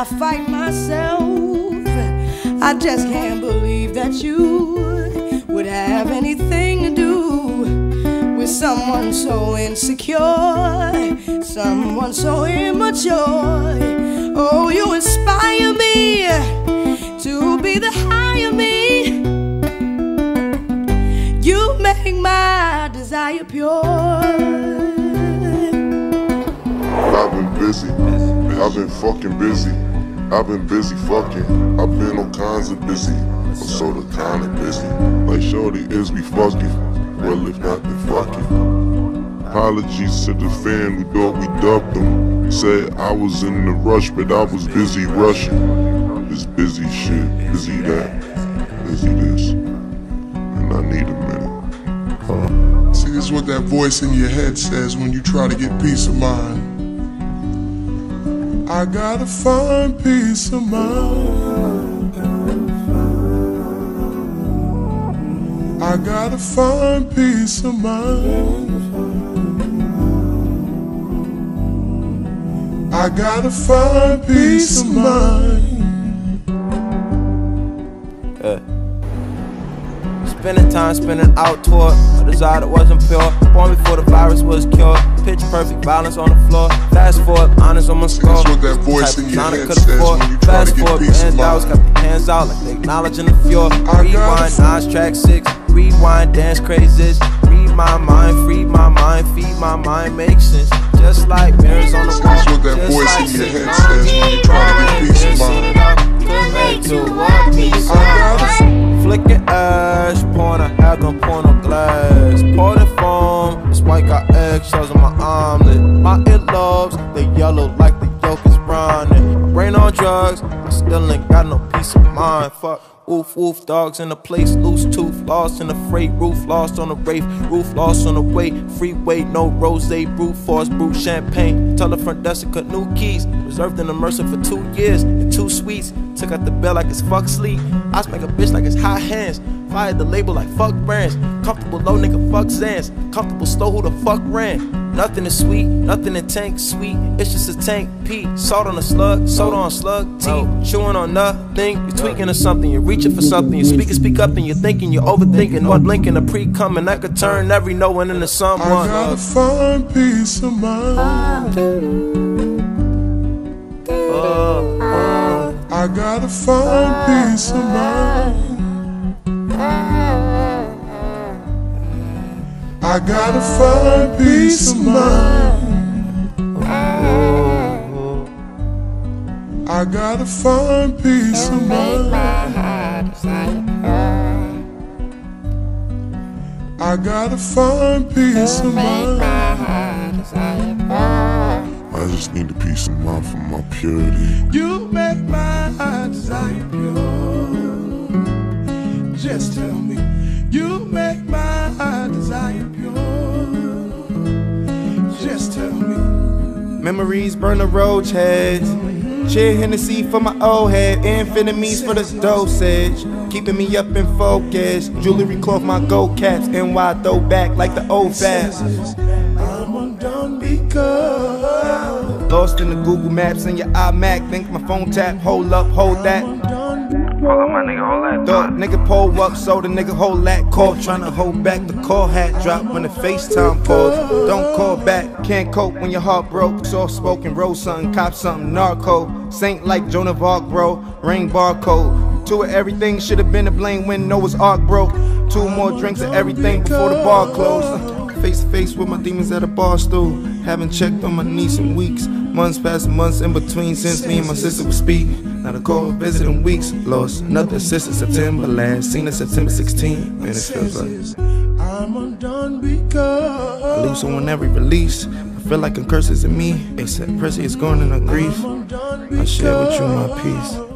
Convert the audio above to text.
I fight myself. I just can't believe that you would have anything to do with someone so insecure, someone so immature. Oh, you inspire me to be the higher me. You make my desire pure. I've been busy, I've been fucking busy. I've been busy fucking, I've been all kinds of busy. I'm sorta kinda busy. Like Shorty is we fucking, well if not then fucking. Apologies to the fan who thought we dubbed them. Said I was in the rush, but I was busy rushing. This busy shit, busy that, busy this. And I need a minute. Uh-huh. See, this is what that voice in your head says when you try to get peace of mind. I gotta find peace of mind. I gotta find peace of mind. I gotta find peace of mind. Spending time spinning out toward a desire that wasn't pure. Born before the virus was cured. Pitch perfect violence on the floor. Fast forward, honors on my score. That's what that voice in your head says when you try Fast to get forward, peace of hands out, mind. got the hands out like they acknowledging the. I Rewind, Nas track six. Rewind, dance crazes. Read my mind, free my mind, feed my mind, make sense. Just like mirrors on the wall. That's what that Just voice like in your head says when you try to get peace Sit mind. it up, could make two, one piece. I Flicking ash, pouring a half on pouring on glass. Pour the foam, this white got eggshells on my omelet. My earlobes, they yellow like the yolk is browning. Brain on drugs, I still ain't got no peace of mind. Fuck. Oof, oof, dogs in the place, loose tooth, lost in the freight, roof lost on the wraith, roof lost on the way, freeway, no rose, brew force, brew champagne, tell the front desk to cut new keys, reserved in the Mercer for two years, and two suites, took out the bell like it's fuck sleep, I smack a bitch like it's hot hands, fired the label like fuck brands, comfortable low nigga fuck Zans, comfortable slow who the fuck ran, nothing is sweet, nothing in tank sweet, it's just a tank P, salt on a slug, soda on slug, tea, oh. chewing on nothing, you're tweaking or something, you're reaching for something, you speak and speak up and you're thinking, you're overthinking, one blinking, a pre-coming, that could turn every no one into I gotta find peace of mind. I gotta find peace of mind. I gotta find peace of mind. I gotta find peace of mind. Uh, I gotta find peace of mind. I just need a peace of mind for my purity. You make my heart desire pure. Just tell me, you make my heart desire pure. Just tell me. Memories burn the roach heads. Shit Hennessy for my old head. Infinities for the dosage. Keeping me up in focus. Jewelry cloth, my gold caps. NY throwback like the old fast. I'm undone because Lost in the Google Maps and your iMac. Think my phone tap. Hold up, hold that. Thought nigga pull up, so the nigga hold that call. Tryna hold back the call hat drop when the FaceTime pause. Don't call back, can't cope when your heart broke. Soft spoken, roll something, cop something, narco. Saint like Joan of Arc, bro. Ring barcode. Two of everything should have been to blame when Noah's Ark broke. Two more drinks of everything before the bar closed. Face to face with my demons at a bar stool. Haven't checked on my niece in weeks. Months past months in between since me and my sister would speak. Not a call visit in weeks. Lost another sister September last. Seen her September 16. Man, it feels like I'm undone because I lose on every release. I feel like a curse is in me. Except Prissy is going in a grief. I share with you my peace.